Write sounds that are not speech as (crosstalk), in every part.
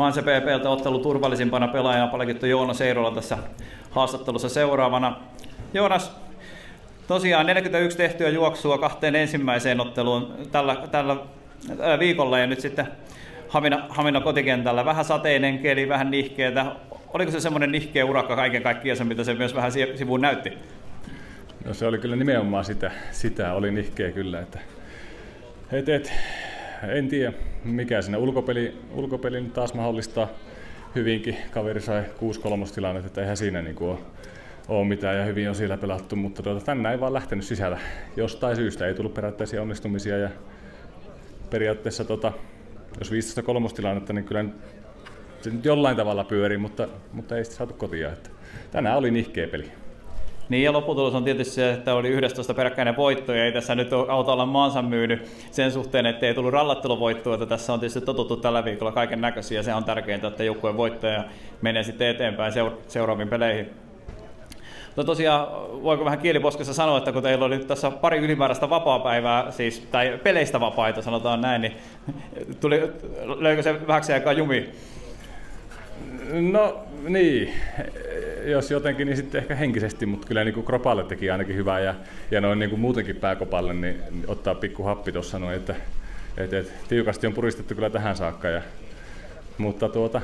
Manse PPltä ottelu turvallisimpana pelaajana palkittu Joona Seirola tässä haastattelussa seuraavana. Joonas, tosiaan 41 tehtyä juoksua kahteen ensimmäiseen otteluun tällä, tällä viikolla ja nyt sitten Hamina, Hamina kotikentällä. Vähän sateinen keli, vähän nihkeetä. Oliko se semmoinen nihkeä urakka kaiken kaikkiaan, mitä se myös vähän sivuun näytti? No se oli kyllä nimenomaan sitä, sitä oli nihkeä kyllä. Että, et, et, en tiedä mikä siinä ulkopeli, ulkopeli nyt taas mahdollistaa hyvinkin. Kaveri sai 6-3 tilannetta, että eihän siinä niin ole, ole mitään ja hyvin on siellä pelattu, mutta tuota, tänne ei vaan lähtenyt sisällä. Jostain syystä ei tullut periaatteessa onnistumisia ja periaatteessa tota, jos 15 kolmostilannetta, niin kyllä se nyt jollain tavalla pyörii, mutta, mutta ei sitten saatu kotia. Että tänään oli nihkeä peli. Niin ja lopputulos on tietysti se, että oli 11 peräkkäinen voitto ja ei tässä nyt auta olla maansa myynyt sen suhteen, että ei tullut rallatteluvoittoa, että tässä on tietysti totuttu tällä viikolla kaiken näköisiä ja se on tärkeintä, että joukkueen voittaja menee sitten eteenpäin seuraaviin peleihin. No tosiaan, voiko vähän kieliposkessa sanoa, että kun teillä oli tässä pari ylimääräistä vapaa-päivää, siis, tai peleistä vapaita sanotaan näin, niin tuli, löikö se vähäksi aikaa jumi? No niin, jos jotenkin, niin sitten ehkä henkisesti, mutta kyllä niin kuin Kropalle teki ainakin hyvää ja, ja noin niin kuin muutenkin pääkopalle, niin ottaa pikku happi tuossa noin, että et, et, tiukasti on puristettu kyllä tähän saakka. Ja, mutta tuota,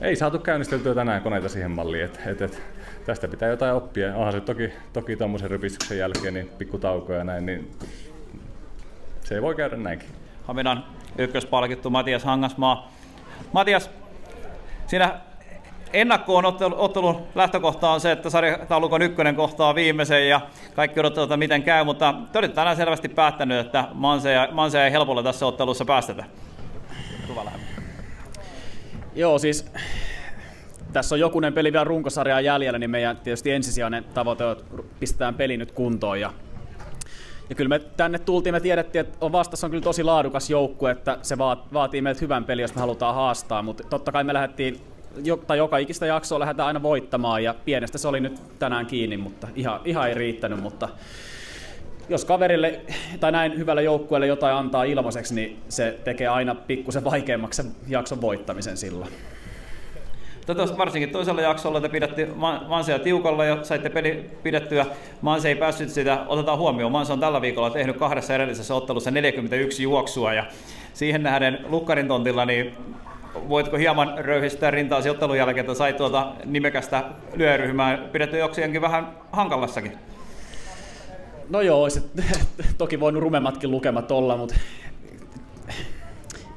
ei saatu käynnisteltyä tänään koneita siihen malliin, että et, et, tästä pitää jotain oppia. Onhan se toki, toki tuommoisen rypistyksen jälkeen niin pikku tauko ja näin, niin se ei voi käydä näinkin. Haminan ykköspalkittu Matias Hangasmaa. Matias, siinä ennakkoon ottelu, ottelun lähtökohta on se, että sarjataulukon ykkönen kohtaa viimeisen ja kaikki odottavat, miten käy, mutta te olette tänään selvästi päättänyt, että Manse ei helpolla tässä ottelussa päästetä. Joo, siis tässä on jokunen peli vielä runkosarjaa jäljellä, niin meidän tietysti ensisijainen tavoite on, että pistetään peli nyt kuntoon. Ja, ja kyllä me tänne tultiin, me tiedettiin, että on vastassa on kyllä tosi laadukas joukkue, että se vaatii meiltä hyvän peli, jos me halutaan haastaa, mutta totta kai me lähdettiin tai joka ikistä jaksoa lähdetään aina voittamaan ja pienestä se oli nyt tänään kiinni, mutta ihan, ihan ei riittänyt, mutta jos kaverille tai näin hyvälle joukkueelle jotain antaa ilmaiseksi, niin se tekee aina pikkusen vaikeammaksi sen jakson voittamisen sillä. Tätä varsinkin toisella jaksolla te pidätte Mansea tiukalla ja saitte peli pidettyä. Manse ei päässyt sitä, otetaan huomioon. Manse on tällä viikolla tehnyt kahdessa edellisessä ottelussa 41 juoksua ja siihen nähden Lukkarin tontilla niin voitko hieman röyhistää rintaa ottelun jälkeen, että sai tuota nimekästä lyöryhmää pidetty joksienkin vähän hankalassakin? No joo, se, (laughs) toki voinut rumemmatkin lukemat olla, mutta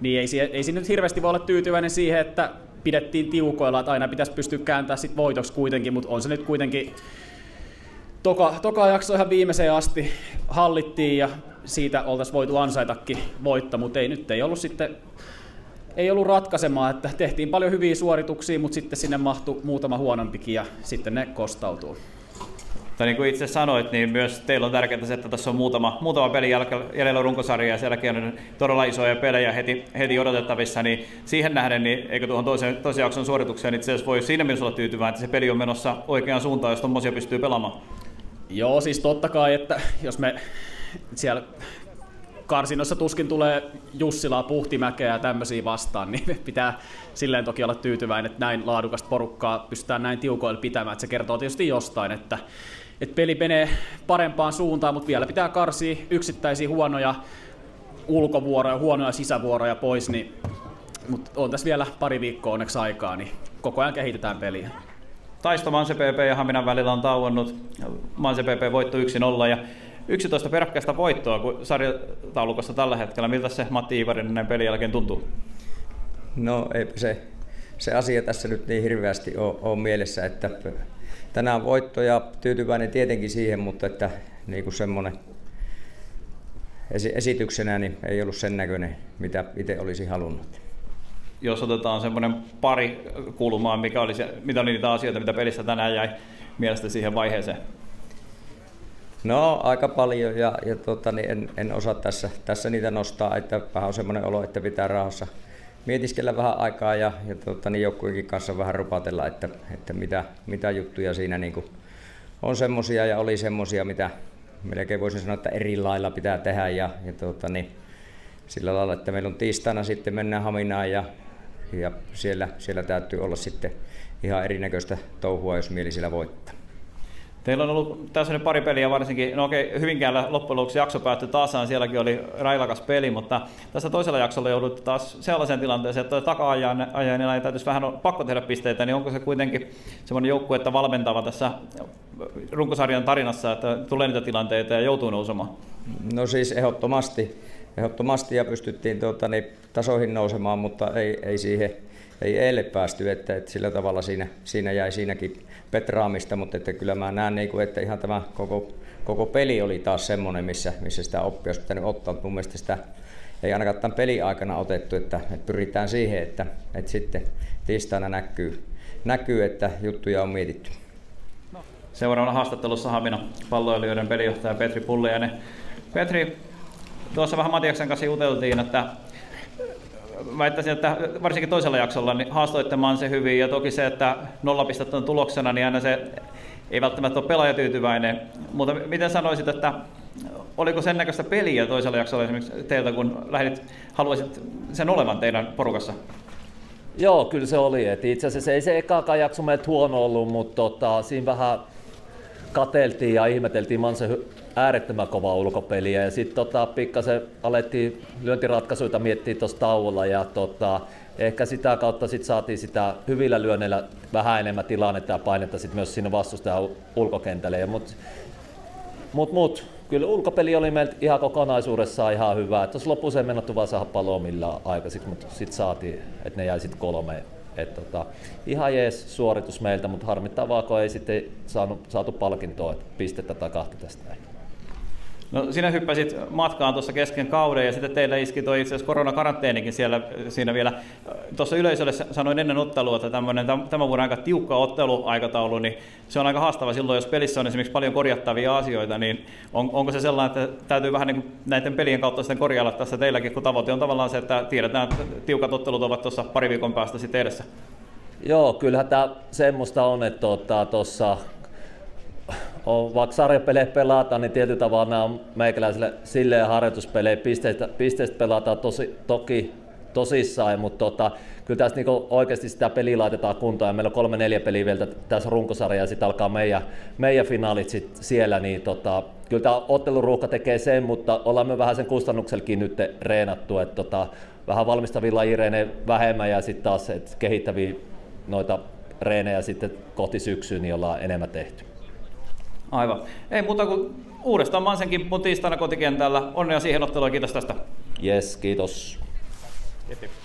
niin ei, ei siinä nyt hirveästi voi olla tyytyväinen siihen, että pidettiin tiukoilla, että aina pitäisi pystyä kääntämään sit voitoksi kuitenkin, mutta on se nyt kuitenkin toka, toka jakso ihan viimeiseen asti hallittiin ja siitä oltaisiin voitu ansaitakin voitto, mutta ei nyt ei ollut sitten ei ollut ratkaisemaan, että tehtiin paljon hyviä suorituksia, mutta sitten sinne mahtui muutama huonompikin ja sitten ne kostautuu. Tai niin kuin itse sanoit, niin myös teillä on tärkeää se, että tässä on muutama, muutama peli jäljellä runkosarja ja sielläkin on todella isoja pelejä heti, heti odotettavissa, niin siihen nähden, niin eikö tuohon toisen, toisen jakson suoritukseen niin itse asiassa voi siinä mielessä olla tyytyväinen, että se peli on menossa oikeaan suuntaan, jos tuommoisia pystyy pelaamaan? Joo, siis totta kai, että jos me siellä karsinossa tuskin tulee Jussilaa, Puhtimäkeä ja tämmöisiä vastaan, (laughs) niin pitää silleen toki olla tyytyväinen, että näin laadukasta porukkaa pystytään näin tiukoilla pitämään. Että se kertoo tietysti jostain, että, että peli menee parempaan suuntaan, mutta vielä pitää karsia yksittäisiä huonoja ulkovuoroja, huonoja sisävuoroja pois, niin, mutta on tässä vielä pari viikkoa onneksi aikaa, niin koko ajan kehitetään peliä. Taisto Manse PP ja Haminan välillä on tauonnut. Manse PP voitto 1-0 ja 11 peräkkäistä voittoa kuin sarjataulukossa tällä hetkellä. Miltä se Matti Ivarinen pelin jälkeen tuntuu? No ei se, se asia tässä nyt niin hirveästi ole, ole mielessä, että tänään voitto ja tyytyväinen tietenkin siihen, mutta että niin kuin semmoinen esityksenä niin ei ollut sen näköinen, mitä itse olisi halunnut. Jos otetaan semmoinen pari kulmaa, mikä oli se, mitä oli niitä asioita, mitä pelissä tänään jäi mielestä siihen vaiheeseen? No aika paljon ja, ja tota, niin en, en, osaa tässä, tässä niitä nostaa, että vähän on semmoinen olo, että pitää rahassa mietiskellä vähän aikaa ja, ja tota, niin joukkueenkin kanssa vähän rupatella, että, että mitä, mitä juttuja siinä niin kuin on semmoisia ja oli semmoisia, mitä melkein voisin sanoa, että eri lailla pitää tehdä ja, ja tota, niin, sillä lailla, että meillä on tiistaina sitten mennään Haminaan ja, ja siellä, siellä täytyy olla sitten ihan erinäköistä touhua, jos mieli siellä voittaa. Teillä on ollut tässä pari peliä varsinkin, no okei, Hyvinkäällä loppujen lopuksi jakso päättyi taasaan, sielläkin oli railakas peli, mutta tässä toisella jaksolla joudut taas sellaiseen tilanteeseen, että taka-ajajana ei täytyisi vähän pakko tehdä pisteitä, niin onko se kuitenkin semmoinen joukkue, että valmentava tässä runkosarjan tarinassa, että tulee niitä tilanteita ja joutuu nousemaan? No siis ehdottomasti, ehdottomasti ja pystyttiin tuota, niin, tasoihin nousemaan, mutta ei, ei siihen ei eilen päästy, että, että sillä tavalla siinä, siinä jäi siinäkin petraamista, mutta että kyllä mä näen, niin kuin, että ihan tämä koko, koko peli oli taas semmoinen, missä, missä sitä oppia olisi pitänyt ottaa. Mun mielestä sitä ei ainakaan tämän pelin aikana otettu, että, että pyritään siihen, että, että sitten tiistaina näkyy, näkyy, että juttuja on mietitty. Seuraavana haastattelussa Hamina palloilijoiden pelijohtaja Petri Pulliainen. Petri, tuossa vähän Matiaksen kanssa juteltiin, että väittäisin, että varsinkin toisella jaksolla niin haastoitte se hyvin ja toki se, että nolla pistettä on tuloksena, niin aina se ei välttämättä ole pelaajatyytyväinen. Mutta miten sanoisit, että oliko sen näköistä peliä toisella jaksolla esimerkiksi teiltä, kun lähdit, haluaisit sen olevan teidän porukassa? Joo, kyllä se oli. Et itse asiassa ei se ekaakaan jakso meiltä huono ollut, mutta tota, siinä vähän kateltiin ja ihmeteltiin Manse äärettömän kova ulkopeliä ja sitten tota, pikkasen alettiin lyöntiratkaisuja miettiä tuossa tauolla ja tota, ehkä sitä kautta sit saatiin sitä hyvillä lyönneillä vähän enemmän tilannetta ja painetta sit myös sinne vastustajan ulkokentälle. Mut, mut, mut, kyllä ulkopeli oli meiltä ihan kokonaisuudessaan ihan hyvä. Tuossa lopussa ei mennä vaan saada paloa millään aikaiseksi, mutta sitten saatiin, että ne jäi sitten kolmeen. Et tota, ihan jees suoritus meiltä, mutta harmittavaa, kun ei sitten saanut, saatu palkintoa, että pistettä tai kahta tästä näin. No sinä hyppäsit matkaan tuossa kesken kauden ja sitten teillä iski tuo itse asiassa koronakaranteenikin siellä siinä vielä. Tuossa yleisölle sanoin ennen ottelua, että tämmöinen tämän vuoden aika tiukka otteluaikataulu, niin se on aika haastava silloin, jos pelissä on esimerkiksi paljon korjattavia asioita, niin on, onko se sellainen, että täytyy vähän niin näiden pelien kautta sitten korjailla tässä teilläkin, kun tavoite on tavallaan se, että tiedetään, että tiukat ottelut ovat tuossa pari viikon päästä sitten edessä? Joo, kyllähän tämä semmoista on, että tuossa tota, on, vaikka sarjapelejä pelataan, niin tietyllä tavalla nämä on meikäläisille silleen harjoituspelejä, pisteistä, pisteistä pelataan tosi, toki tosissaan, mutta tota, kyllä tässä niinku oikeasti sitä peliä laitetaan kuntoon ja meillä on kolme neljä peliä vielä tässä runkosarja ja sitten alkaa meidän, meidän finaalit sit siellä, niin tota, kyllä tämä otteluruuhka tekee sen, mutta ollaan me vähän sen kustannuksellakin nyt reenattu, että tota, vähän valmistavilla lajireenejä vähemmän ja sitten taas et kehittäviä noita reenejä sitten kohti syksyä, niin ollaan enemmän tehty. Aivan. Ei muuta kuin uudestaan Mansenkin tiistaina kotikentällä. Onnea siihen otteluun kiitos tästä. Yes, kiitos. Kiitos.